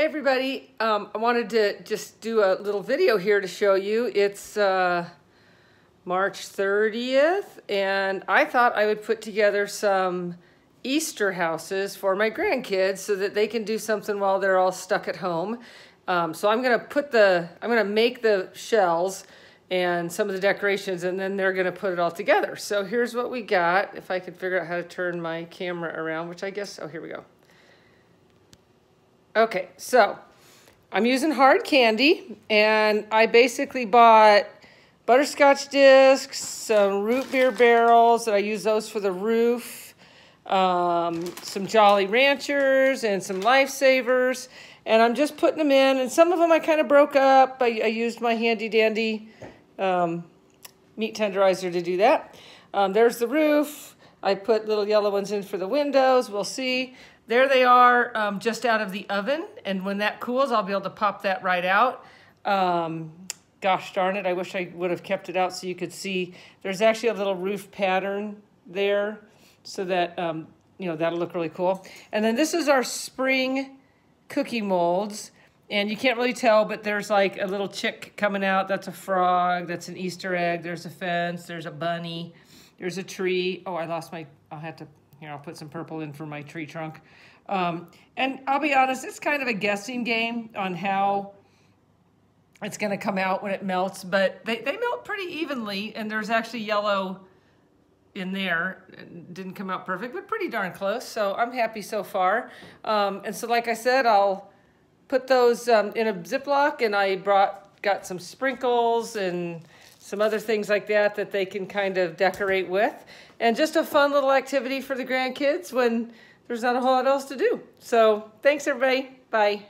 Hey everybody, um, I wanted to just do a little video here to show you. It's uh, March 30th and I thought I would put together some Easter houses for my grandkids so that they can do something while they're all stuck at home. Um, so I'm gonna put the, I'm gonna make the shells and some of the decorations and then they're gonna put it all together. So here's what we got. If I could figure out how to turn my camera around, which I guess, oh here we go. Okay, so I'm using hard candy, and I basically bought butterscotch discs, some root beer barrels, and I use those for the roof, um, some Jolly Ranchers, and some Lifesavers, and I'm just putting them in, and some of them I kind of broke up. I, I, used my handy dandy um, meat tenderizer to do that. Um, there's the roof. I put little yellow ones in for the windows. We'll see. There they are um, just out of the oven. And when that cools, I'll be able to pop that right out. Um, gosh darn it, I wish I would have kept it out so you could see. There's actually a little roof pattern there so that, um, you know, that'll look really cool. And then this is our spring cookie molds. And you can't really tell, but there's like a little chick coming out. That's a frog. That's an Easter egg. There's a fence. There's a bunny. There's a tree. Oh, I lost my, I'll have to here, I'll put some purple in for my tree trunk. Um, and I'll be honest, it's kind of a guessing game on how it's going to come out when it melts, but they, they melt pretty evenly, and there's actually yellow in there. It didn't come out perfect, but pretty darn close, so I'm happy so far. Um, and so like I said, I'll put those um, in a Ziploc, and I brought got some sprinkles and some other things like that that they can kind of decorate with. And just a fun little activity for the grandkids when there's not a whole lot else to do. So thanks everybody. Bye.